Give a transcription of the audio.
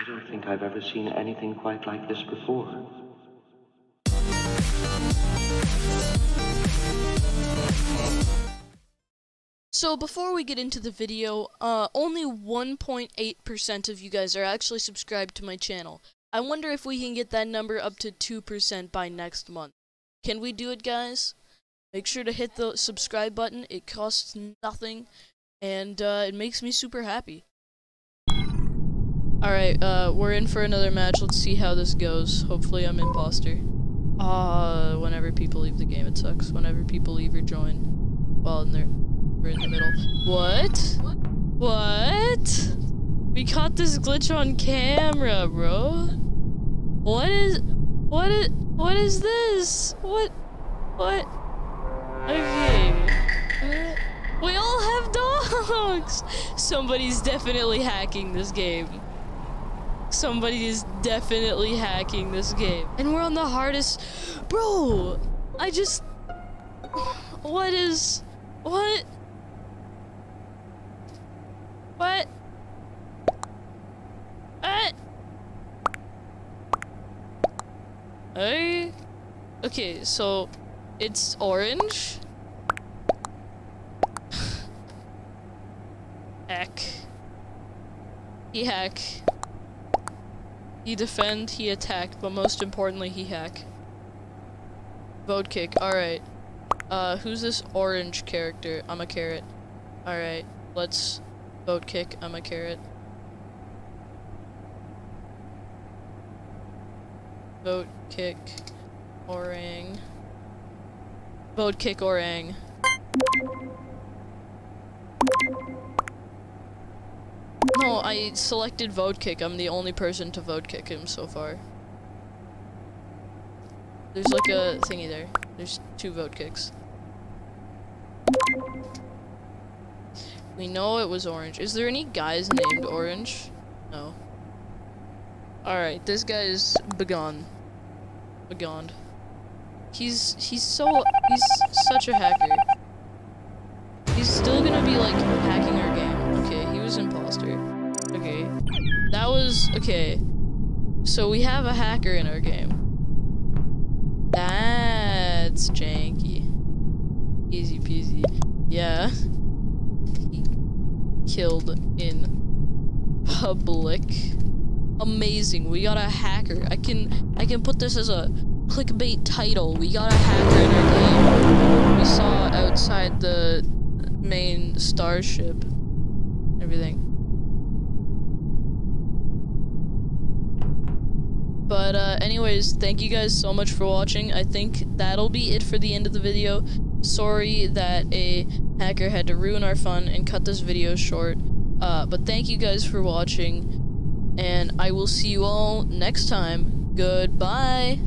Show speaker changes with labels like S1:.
S1: I don't think I've ever seen anything quite like this before.
S2: So before we get into the video, uh, only 1.8% of you guys are actually subscribed to my channel. I wonder if we can get that number up to 2% by next month. Can we do it, guys? Make sure to hit the subscribe button. It costs nothing, and uh, it makes me super happy. Alright, uh, we're in for another match. Let's see how this goes. Hopefully I'm imposter. Ah, uh, whenever people leave the game, it sucks. Whenever people leave or join. Well, and they're, we're in the middle. What? What? We caught this glitch on camera, bro. What is... What is... What is this? What? What? Okay. We all have dogs! Somebody's definitely hacking this game. Somebody is definitely hacking this game. And we're on the hardest... Bro! I just... What is... What? What? What? Hey? Okay, so... It's orange? Heck. He hack. He defend, he attack, but most importantly, he hack. Vote kick, alright. Uh, who's this orange character? I'm a carrot. Alright, let's vote kick, I'm a carrot. Vote kick, orang. Vote kick, orang. No, I selected vote kick. I'm the only person to vote kick him so far. There's like a thingy there. There's two vote kicks. We know it was orange. Is there any guys named orange? No. Alright, this guy is begone. Begone. He's he's so he's such a hacker. He's still gonna be like hacking was imposter. Okay. That was okay. So we have a hacker in our game. That's janky. Easy peasy. Yeah. He killed in public. Amazing. We got a hacker. I can I can put this as a clickbait title. We got a hacker in our game. We saw outside the main starship. Everything. But uh, anyways, thank you guys so much for watching. I think that'll be it for the end of the video. Sorry that a hacker had to ruin our fun and cut this video short. Uh, but thank you guys for watching. And I will see you all next time. Goodbye.